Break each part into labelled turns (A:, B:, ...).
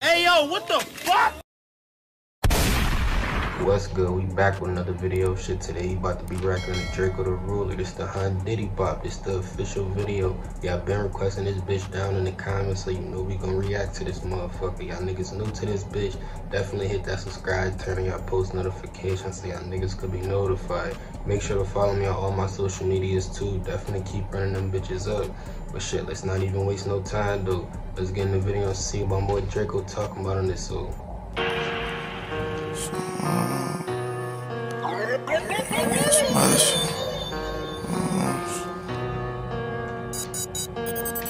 A: Hey yo, what the fuck?
B: What's good? We back with another video. Shit, today you about to be racking the Drakeo the Ruler. This the Hundiddy Bop. This the official video. Y'all been requesting this bitch down in the comments, so you know we gonna react to this motherfucker. Y'all niggas new to this bitch, definitely hit that subscribe, turn on y'all post notifications so y'all niggas could be notified. Make sure to follow me on all my social medias too. Definitely keep running them bitches up. But shit, let's not even waste no time though. Let's get in the video and see what my boy Drakeo talking about on this so.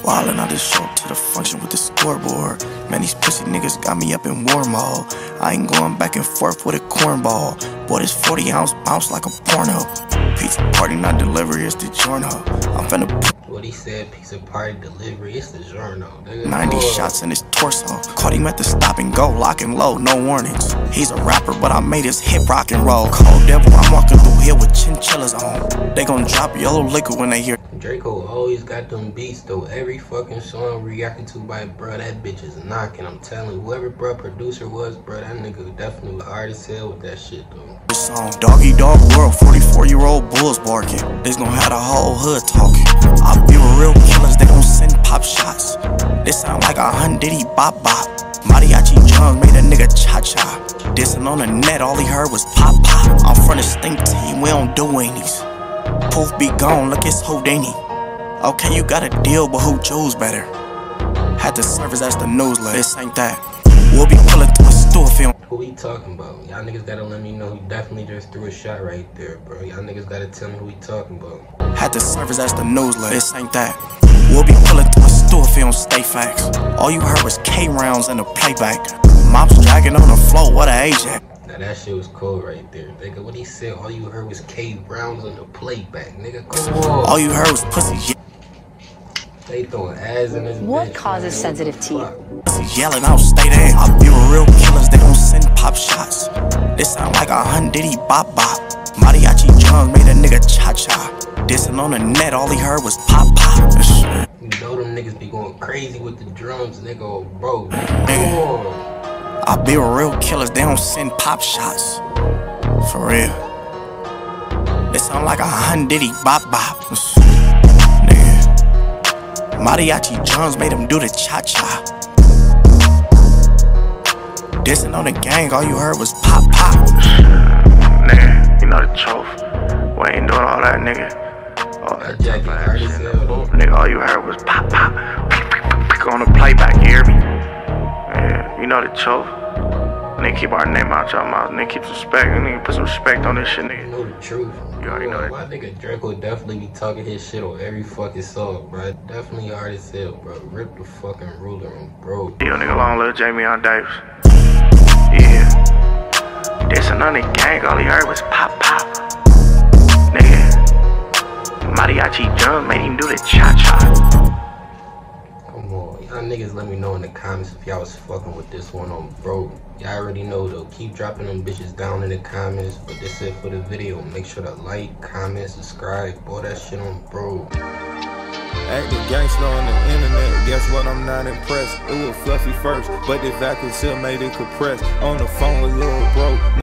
C: Wildin', I just show up to the function with the scoreboard. Man, these pussy niggas got me up in war mode. I ain't going back and forth with a cornball. Boy, this 40 ounce bounce like a porno. Pizza party, not delivery, it's the journal. I'm finna put
B: What he said, piece of party delivery, it's the journal. nigga.
C: 90
B: Oh.
C: shots in his torso. Caught him at the stop and go, lock and low, no warnings. He's a rapper, but I made his hip rock and roll. Cold devil, I'm walking through here with chinchillas on. They gon' drop yellow liquor when they hear
B: Drakeo always got them beats though. Every fucking song reacted to by bruh, that bitch is knocking. I'm telling you, whoever bruh producer was, bruh, that nigga definitely hard as hell with that shit though.
C: this song. Doggy dog world, 44 year old bulls barking. This gon' have the whole hood talking. I be with real killers, they gon' send pop shots. This sound like a hun diddy bop bop. Mariachi Jones made a nigga cha cha. Dissing on the net, all he heard was pop pop. I'm from the Stinc Team, we don't do weenies. Poof be gone, look it's Houdini. Okay, you got a deal, but who chose better? Had to service as the newsletter, this ain't that. We'll be pulling through a store film.
B: Who we talking about? Y'all niggas gotta let me know. He definitely just threw a shot right there, bro. Y'all niggas gotta tell me who he talking about.
C: Had to service as the newsletter. This ain't that. We'll be pulling through a store film, stay facts. All you heard was K rounds and a playback. Mops dragging on the floor, what a Ajax.
B: Now that shit was cold right there. Nigga, what he said, all you heard was K Browns on the playback. Nigga, come on.
C: All you heard was pussy, ye-
B: They throwing ass in this
D: What
B: bitch,
D: causes
B: man.
D: sensitive teeth?
B: fuck?
C: pussy yelling out, stay there. I be with real pop shots. This sound like a hun diddy bop bop. Mariachi Jones made a nigga cha cha. Dissing on the net, all he heard was pop pop.
B: You know them niggas be going crazy with the drums, nigga. Bro, nigga.
C: I be real killers, they don't send pop shots. For real. They sound like a hun diddy bop bop. Nigga. Mariachi Jones made him do the cha cha. Dissing on the gang, all you heard was pop pop. Nigga, you know the truth. We ain't doing all that, nigga. All
B: That jacket hard as hell, though.
C: Nigga, all you heard was pop pop. On the playback, you hear me? Yeah, you know the truth. Nigga, keep our name out your mouth. Nigga, keep some respect. Nigga, put some respect on this shit,
B: You
C: nigga.
B: know the truth.
C: You already know that.
B: My nigga Drakeo definitely be talking his shit on every fucking song, bro. Definitely hard as hell, bro. Rip the fucking ruler on, bro.
C: Yo, nigga, long little Jamie on Davis. Yeah. This another gang, all he heard was pop pop. Nigga. Mariachi Jones made him do the cha cha.
B: Come on. Y'all niggas let me know in the comments if y'all was fucking with this one on, bro. Y'all already know though. Keep dropping them bitches down in the comments. But this it for the video. Make sure to like, comment, subscribe. All that shit on, bro.
E: Acting gangster on the internet, guess what? I'm not impressed. It was fluffy first, but the vacuum still made it compressed. On the phone with Lil Bro.